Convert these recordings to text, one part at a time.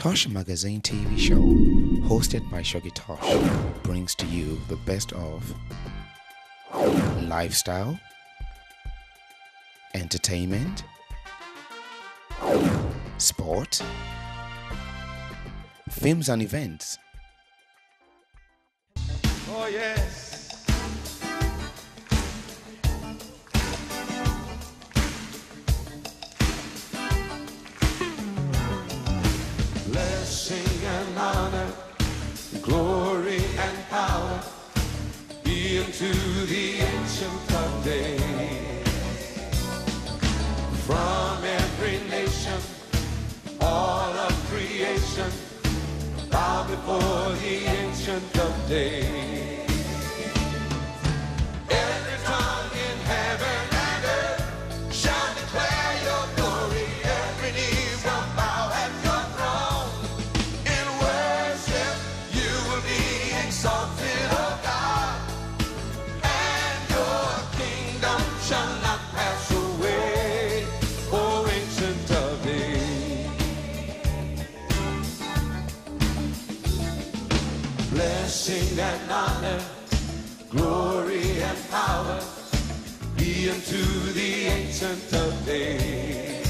Tosh Magazine TV show, hosted by Shoggy Tosh, brings to you the best of lifestyle, entertainment, sport, films and events. Oh, yes. to the ancient of days. From every nation, all of creation, bow before the ancient of days. blessing and honor, glory and power be unto the ancient of days.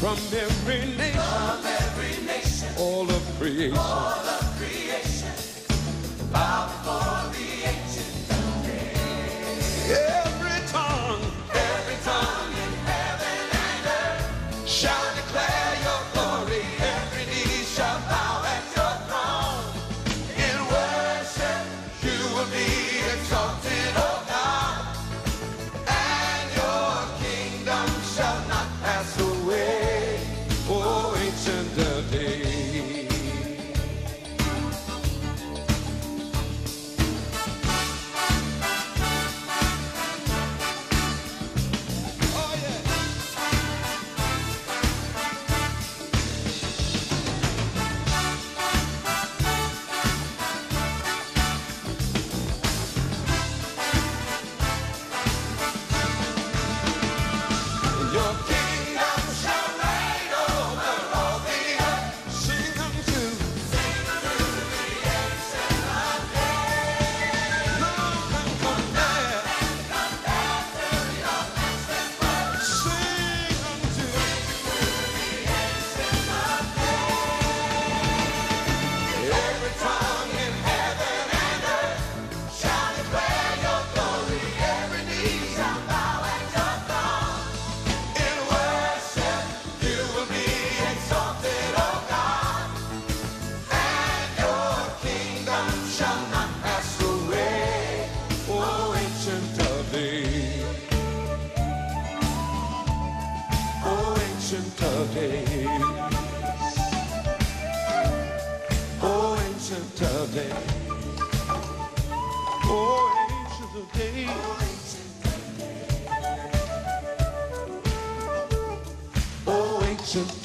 From every nation, From every nation all, of creation, all of creation, bow before the days. Oh, ancient of days. Oh, ancient of days. Oh, ancient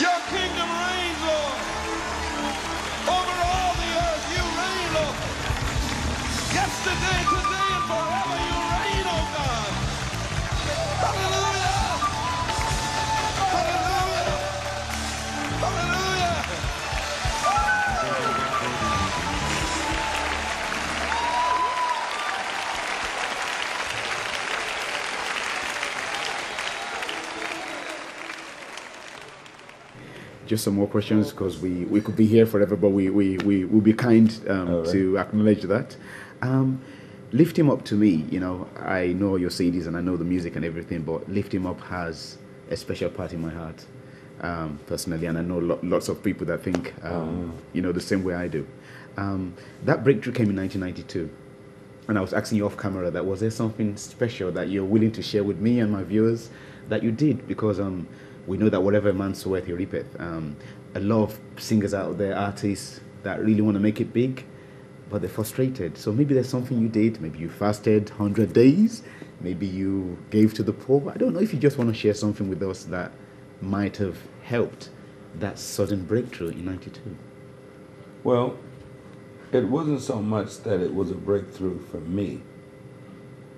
Your kingdom reigns, Lord. Over all the earth, you reign, Lord. Yesterday, today, and forever. Just some more questions because we, we could be here forever, but we, we, we will be kind um, right. to acknowledge that. Um, Lift Him Up to me, you know, I know your CDs and I know the music and everything, but Lift Him Up has a special part in my heart um, personally, and I know lo- lots of people that think, um, you know, the same way I do. Um, that breakthrough came in 1992. And I was asking you off camera that was there something special that you're willing to share with me and my viewers that you did because um, we know that whatever a man soweth he reapeth. Um, a lot of singers out there, artists that really want to make it big, but they're frustrated. So maybe there's something you did. Maybe you fasted 100 days. Maybe you gave to the poor. I don't know if you just want to share something with us that might have helped that sudden breakthrough in 92. Well, it wasn't so much that it was a breakthrough for me.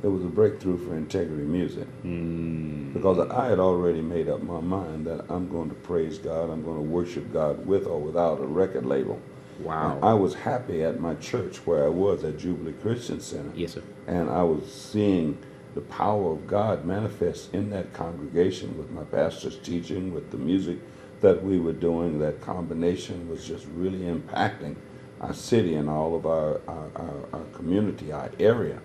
It was a breakthrough for Integrity Music. Mm. Because I had already made up my mind that I'm going to praise God, I'm going to worship God with or without a record label. Wow. I was happy at my church where I was at Jubilee Christian Center. Yes, sir. And I was seeing the power of God manifest in that congregation with my pastor's teaching, with the music that we were doing. That combination was just really impacting our city and all of our, our, our, our community, our area.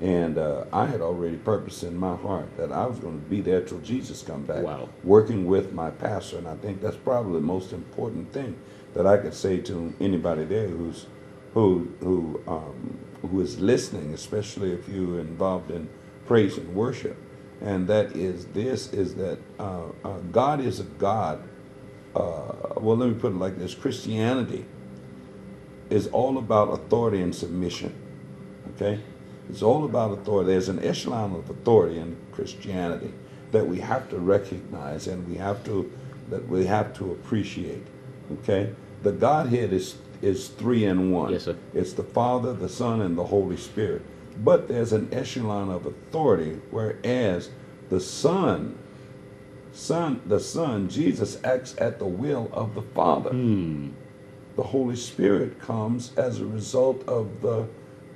And uh, I had already purposed in my heart that I was going to be there till Jesus come back, Wow. working with my pastor. And I think that's probably the most important thing that I could say to anybody there who's who who um, who is listening, especially if you're involved in praise and worship. And that is this is that uh, uh, God is a God. Uh, well, let me put it like this: Christianity is all about authority and submission. Okay, it's all about authority. There's an echelon of authority in Christianity that we have to recognize and we have to that we have to appreciate. Okay, the Godhead is is three in one. Yes, sir. It's the Father, the Son, and the Holy Spirit. But there's an echelon of authority, whereas the Son, Son, the Son, Jesus acts at the will of the Father. Hmm. The Holy Spirit comes as a result of the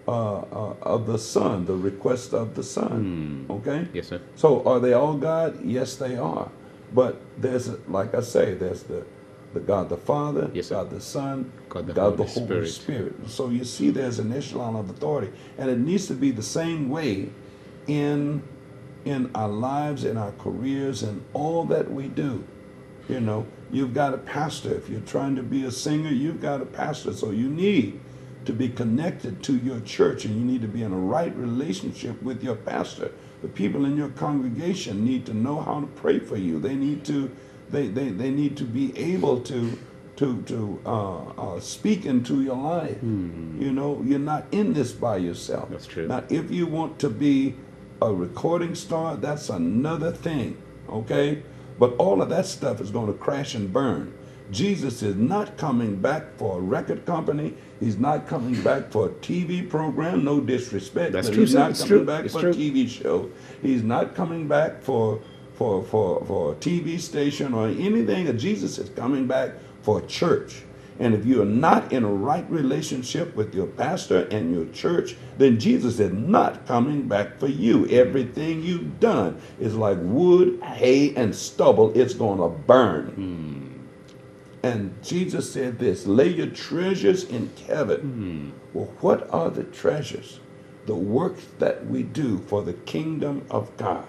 uh, uh, of the Son, the request of the Son. Okay. Yes, sir. So are they all God? Yes, they are. But there's, like I say, there's the, the God the Father, Yes. God the Son, God the God the Holy Holy Spirit. Spirit. So you see, there's an echelon of authority, and it needs to be the same way in in our lives, in our careers, and all that we do. You know, you've got a pastor. If you're trying to be a singer, you've got a pastor. So you need to be connected to your church and you need to be in a right relationship with your pastor. The people in your congregation need to know how to pray for you. They need to they, they, they need to be able to to to uh, uh, speak into your life. You know, you're not in this by yourself. That's true. Now, if you want to be a recording star, that's another thing. Okay, but all of that stuff is going to crash and burn. Jesus is not coming back for a record company. He's not coming back for a TV program. No disrespect. That's but true, He's not coming true. back It's for true. a TV show. He's not coming back for for for for a TV station or anything. Jesus is coming back for a church. And if you're not in a right relationship with your pastor and your church, then Jesus is not coming back for you. Everything you've done is like wood, hay, and stubble. It's going to burn. Hmm. And Jesus said this lay your treasures in heaven. Hmm. Well, what are the treasures? The works that we do for the kingdom of God.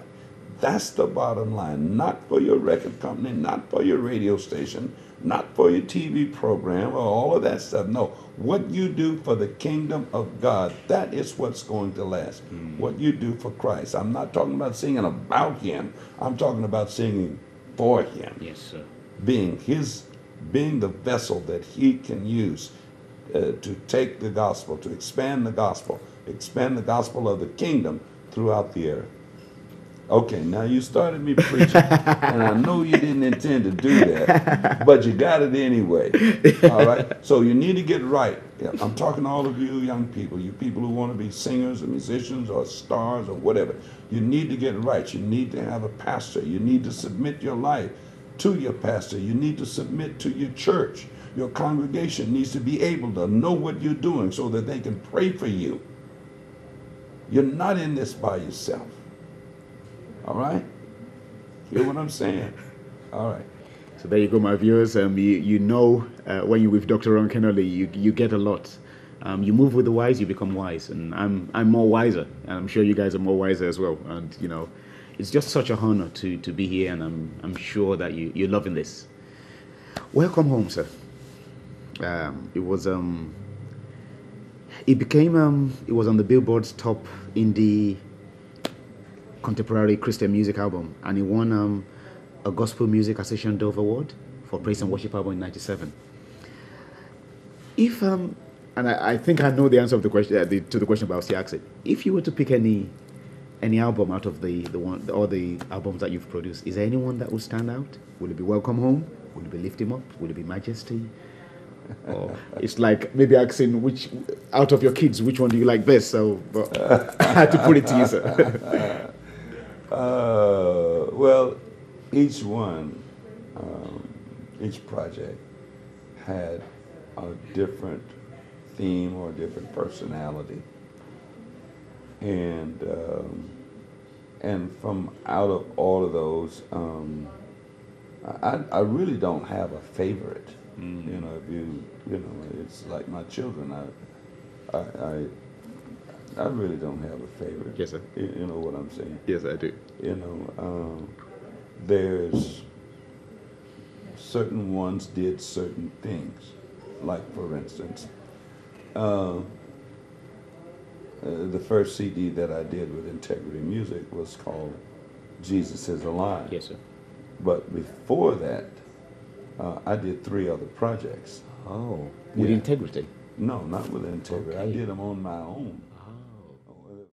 That's the bottom line. Not for your record company, not for your radio station, not for your TV program or all of that stuff. No, what you do for the kingdom of God, that is what's going to last. Hmm. What you do for Christ. I'm not talking about singing about Him, I'm talking about singing for Him Yes, sir. being his being the vessel that he can use uh, to take the gospel to expand the gospel expand the gospel of the kingdom throughout the earth okay now you started me preaching and i know you didn't intend to do that but you got it anyway all right so you need to get right I'm talking to all of you young people, you people who want to be singers or musicians or stars or whatever. You need to get right. You need to have a pastor. You need to submit your life to your pastor. You need to submit to your church. Your congregation needs to be able to know what you're doing so that they can pray for you. You're not in this by yourself. All right? Hear what I'm saying? All right. So there you go, my viewers. Um, you, you know, uh, when you're with Dr. Ron Kenoly, you, you get a lot. Um, you move with the wise, you become wise. And I'm, I'm more wiser. And I'm sure you guys are more wiser as well. And, you know, it's just such a honor to, to be here. And I'm, I'm sure that you, you're loving this. Welcome home, sir. Um, it was, um, it became, um, it was on the Billboard's top indie contemporary Christian music album. And it won, um, a Gospel Music Association Dove Award for Praise and Worship album in '97. If um, and I, I, think I know the answer of the question uh, the, to the question about Siaxit. If you were to pick any any album out of the the one all the albums that you've produced, is there anyone that would stand out? Would it be Welcome Home? Would it be Lift Him Up? Would it be Majesty? or it's like maybe asking which out of your kids, which one do you like best? So I had to put it to you, sir. uh, well, each one, um, each project had a different theme or a different personality. And um, and from out of all of those, um, I, I really don't have a favorite. Mm. You know, if you you know, it's like my children. I I I, I really don't have a favorite. Yes, sir. You, you know what I'm saying? Yes, I do. You know. Um, there's certain ones did certain things. Like, for instance, uh, uh, the first CD that I did with Integrity Music was called Jesus is Alive. Yes, sir. But before that, uh, I did three other projects. Oh, with yeah. Integrity? No, not with Integrity. Okay. I did them on my own.